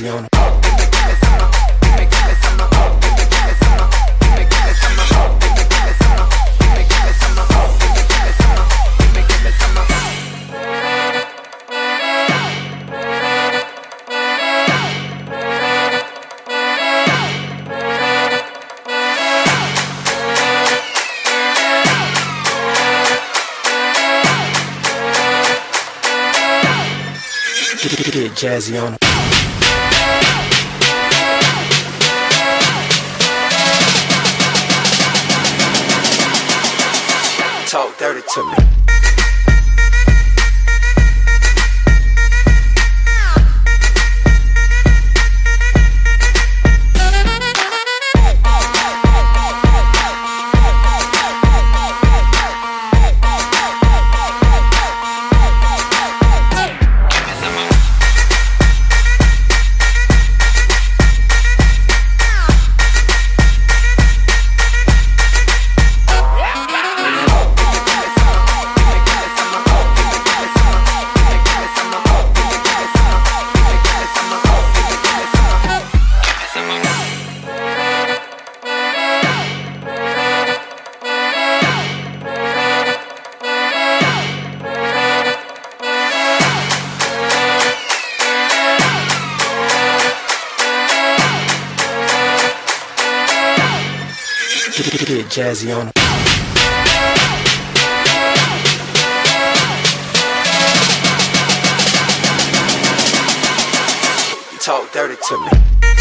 crazy on get jazzy on. Talk dirty to me. Jazzy on 'em. Talk dirty to me.